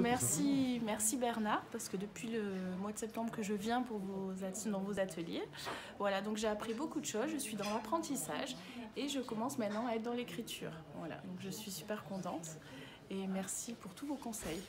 merci, merci Bernard, parce que depuis le mois de septembre que je viens pour vos, dans vos ateliers, voilà, donc j'ai appris beaucoup de choses, je suis dans l'apprentissage et je commence maintenant à être dans l'écriture. Voilà, donc je suis super contente et merci pour tous vos conseils.